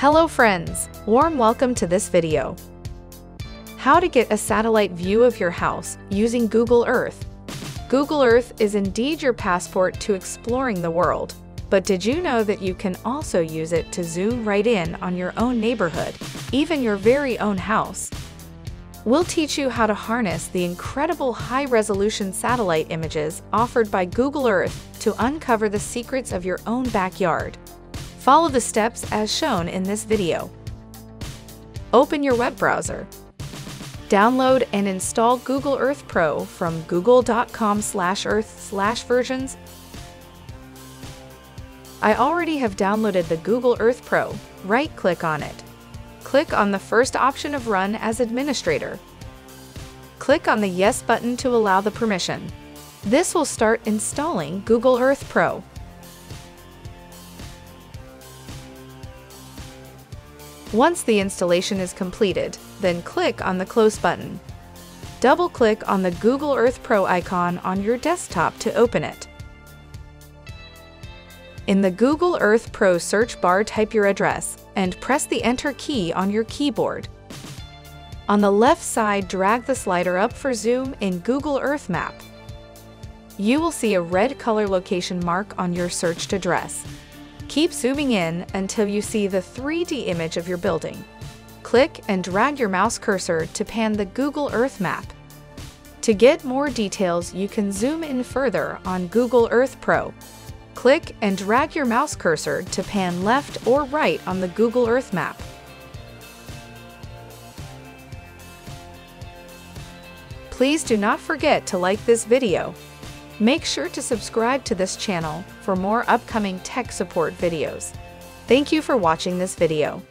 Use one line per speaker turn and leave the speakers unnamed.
Hello friends, warm welcome to this video. How to get a satellite view of your house using Google Earth. Google Earth is indeed your passport to exploring the world, but did you know that you can also use it to zoom right in on your own neighborhood, even your very own house? We'll teach you how to harness the incredible high-resolution satellite images offered by Google Earth to uncover the secrets of your own backyard. Follow the steps as shown in this video. Open your web browser. Download and install Google Earth Pro from google.com slash earth slash versions. I already have downloaded the Google Earth Pro. Right-click on it. Click on the first option of Run as Administrator. Click on the Yes button to allow the permission. This will start installing Google Earth Pro. Once the installation is completed, then click on the Close button. Double-click on the Google Earth Pro icon on your desktop to open it. In the Google Earth Pro search bar type your address and press the Enter key on your keyboard. On the left side, drag the slider up for zoom in Google Earth Map. You will see a red color location mark on your searched address. Keep zooming in until you see the 3D image of your building. Click and drag your mouse cursor to pan the Google Earth map. To get more details, you can zoom in further on Google Earth Pro. Click and drag your mouse cursor to pan left or right on the Google Earth map. Please do not forget to like this video. Make sure to subscribe to this channel for more upcoming tech support videos. Thank you for watching this video.